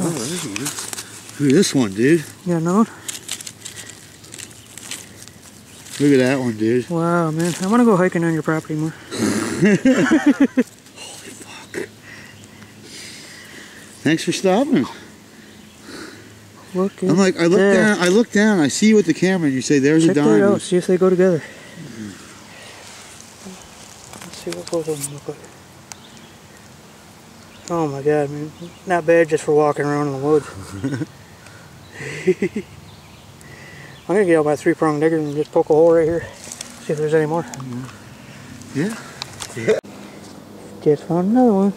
Oh, oh. there's one. Look at this one, dude. You got another one? Look at that one, dude. Wow, man. I want to go hiking on your property more. Holy fuck. Thanks for stopping. Look I'm like, I look there. down, I look down, I see you with the camera, and you say, "There's Check a that out. diamond." See if they go together. Mm-hmm. Let's see what both of them look like. Oh my god, man. Not bad just for walking around in the woods. I'm gonna get out my three prong digger and just poke a hole right here. See if there's any more. Yeah. Just found another one.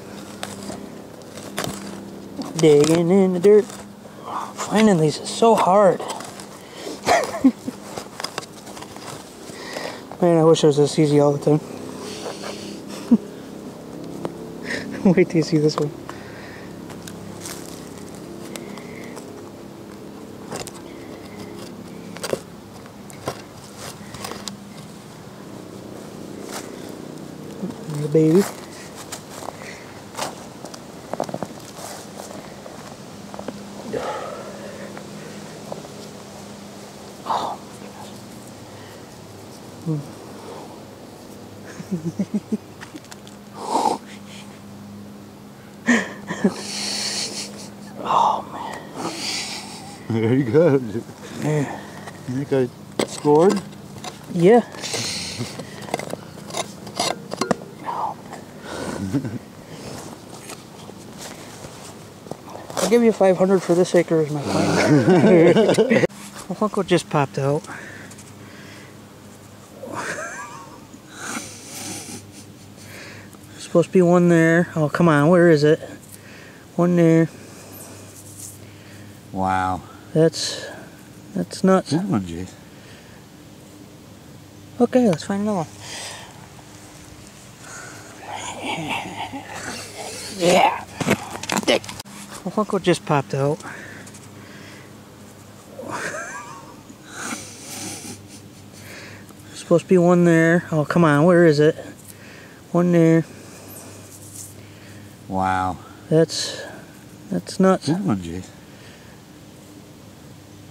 Digging in the dirt. Finding these is so hard. Man, I wish it was this easy all the time. Wait till you see this one. Baby. Oh my goodness. Hmm. oh man. There you go. Yeah. You think I scored? Yeah. I'll give you 500 for this acre as my plan. what just popped out. Supposed to be one there. Oh, come on, where is it? One there. Wow. That's that's nuts. That one, Jay. Okay, let's find another one. Yeah. Dick. Well, look what just popped out. Supposed to be one there. Oh, come on, where is it? One there. Wow. That's that's nuts. That one, Jay.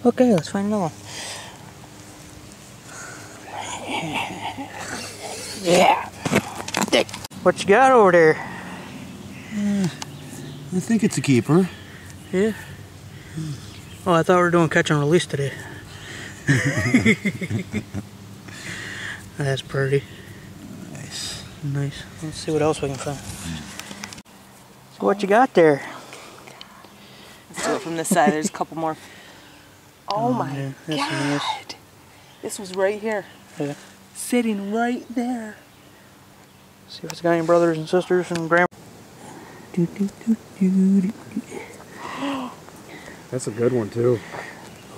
Okay, let's find another one. Yeah. Dick. What you got over there? Uh, I think it's a keeper. Yeah. Oh, I thought we were doing catch and release today. That's pretty. Nice. Nice. Let's see what else we can find. So what you got there? Let's do it from this side. There's a couple more. Oh, my oh, yeah, god! nice. This was right here, Yeah. sitting right there. See if it's got any brothers and sisters and grand. Do, do, do, do, do. That's a good one too.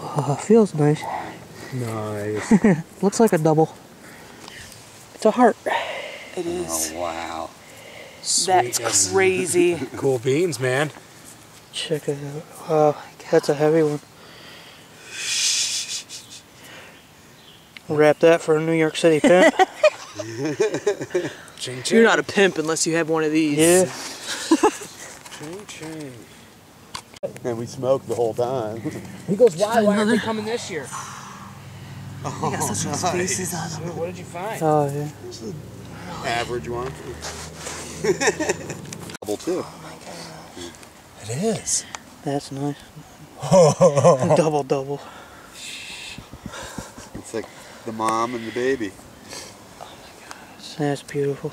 Oh, feels nice. Nice. Looks like a double. It's a heart. It is. Oh, wow. That's crazy. cool beans, man. Check it out. Wow, that's a heavy one. Wrap that for a New York City pimp. Ching You're not a pimp unless you have one of these. yeah. Ching ching. And we smoked the whole time. He goes, why? Why aren't they coming this year? Oh, they got such nice faces on them. What did you find? Oh yeah. Average one. Double two. It is. That's nice. double double. It's like the mom and the baby. That's beautiful.